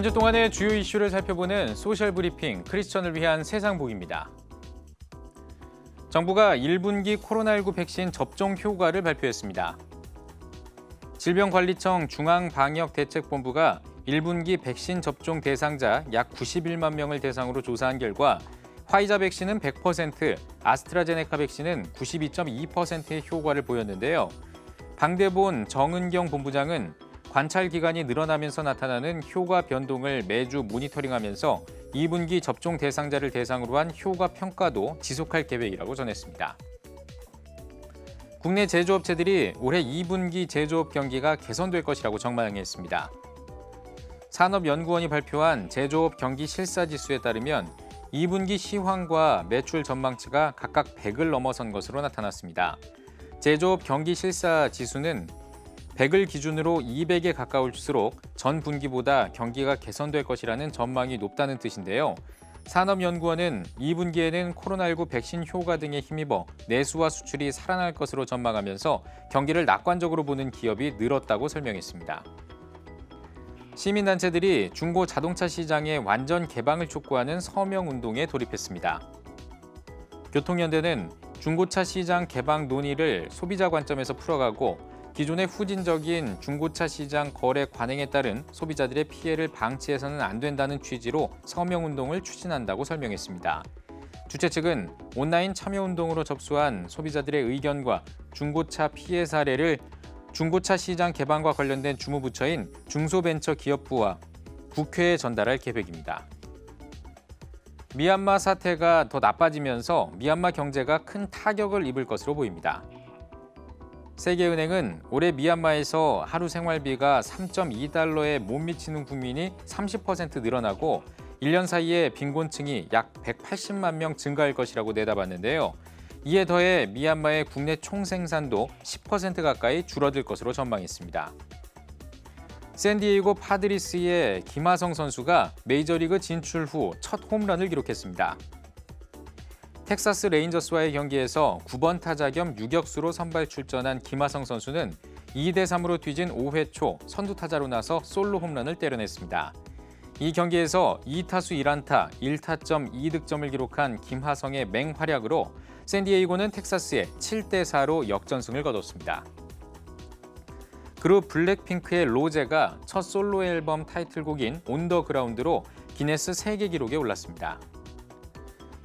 한 주 동안의 주요 이슈를 살펴보는 소셜 브리핑 크리스천을 위한 세상보기입니다. 정부가 1분기 코로나19 백신 접종 효과를 발표했습니다. 질병관리청 중앙방역대책본부가 1분기 백신 접종 대상자 약 91만 명을 대상으로 조사한 결과 화이자 백신은 100%, 아스트라제네카 백신은 92.2%의 효과를 보였는데요. 방대본 정은경 본부장은 관찰 기간이 늘어나면서 나타나는 효과 변동을 매주 모니터링하면서 2분기 접종 대상자를 대상으로 한 효과 평가도 지속할 계획이라고 전했습니다. 국내 제조업체들이 올해 2분기 제조업 경기가 개선될 것이라고 전망했습니다. 산업연구원이 발표한 제조업 경기 실사지수에 따르면 2분기 시황과 매출 전망치가 각각 100을 넘어선 것으로 나타났습니다. 제조업 경기 실사 지수는 100을 기준으로 200에 가까울수록 전 분기보다 경기가 개선될 것이라는 전망이 높다는 뜻인데요. 산업연구원은 2분기에는 코로나19 백신 효과 등에 힘입어 내수와 수출이 살아날 것으로 전망하면서 경기를 낙관적으로 보는 기업이 늘었다고 설명했습니다. 시민단체들이 중고 자동차 시장의 완전 개방을 촉구하는 서명운동에 돌입했습니다. 교통연대는 중고차 시장 개방 논의를 소비자 관점에서 풀어가고 기존의 후진적인 중고차 시장 거래 관행에 따른 소비자들의 피해를 방치해서는 안 된다는 취지로 서명운동을 추진한다고 설명했습니다. 주최 측은 온라인 참여운동으로 접수한 소비자들의 의견과 중고차 피해 사례를 중고차 시장 개방과 관련된 주무부처인 중소벤처기업부와 국회에 전달할 계획입니다. 미얀마 사태가 더 나빠지면서 미얀마 경제가 큰 타격을 입을 것으로 보입니다. 세계은행은 올해 미얀마에서 하루 생활비가 3.2달러에 못 미치는 국민이 30% 늘어나고 1년 사이에 빈곤층이 약 180만 명 증가할 것이라고 내다봤는데요. 이에 더해 미얀마의 국내 총생산도 10% 가까이 줄어들 것으로 전망했습니다. 샌디에이고 파드리스의 김하성 선수가 메이저리그 진출 후 첫 홈런을 기록했습니다. 텍사스 레인저스와의 경기에서 9번 타자 겸 유격수로 선발 출전한 김하성 선수는 2대 3으로 뒤진 5회 초 선두 타자로 나서 솔로 홈런을 때려냈습니다. 이 경기에서 2타수 1안타, 1타점 2득점을 기록한 김하성의 맹활약으로 샌디에이고는 텍사스에 7대 4로 역전승을 거뒀습니다. 그룹 블랙핑크의 로제가 첫 솔로 앨범 타이틀곡인 On The Ground로 기네스 세계 기록에 올랐습니다.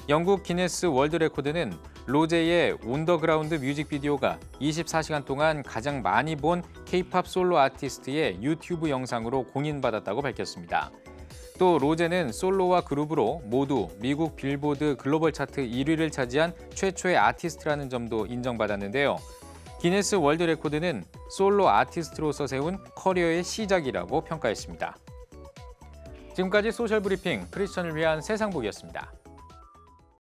영국 기네스 월드 레코드는 로제의 On The Ground 뮤직비디오가 24시간 동안 가장 많이 본 케이팝 솔로 아티스트의 유튜브 영상으로 공인받았다고 밝혔습니다. 또 로제는 솔로와 그룹으로 모두 미국 빌보드 글로벌 차트 1위를 차지한 최초의 아티스트라는 점도 인정받았는데요. 기네스 월드 레코드는 솔로 아티스트로서 세운 커리어의 시작이라고 평가했습니다. 지금까지 소셜 브리핑 크리스천을 위한 세상보기였습니다.